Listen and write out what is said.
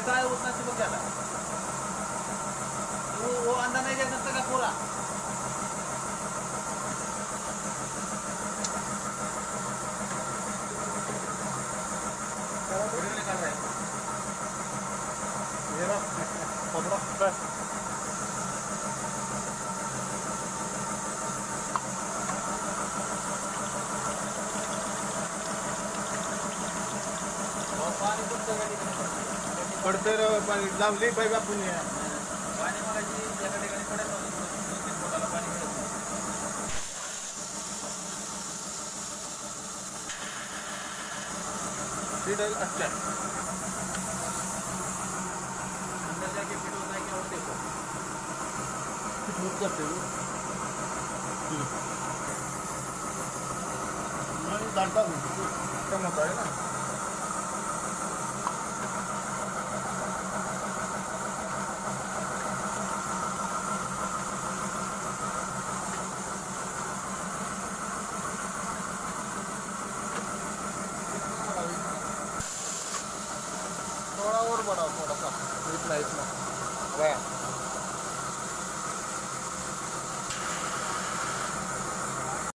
कैसा है, उतना चिपक जाता है वो वो अंदर नहीं जा सकता का पूरा रहे हैं। पडते रे पाणी लावली पाहिजे आपण हे. पाणी मागायची एका ठिकाणी पडेल दोन तीन बोटाला पाणी मिळत नाही. अच्छा अंदर जाके फिट होता है क्या और देखो नाही दांडा कमत आहे ना. もらおうもらおうさ。いつないつない。ね。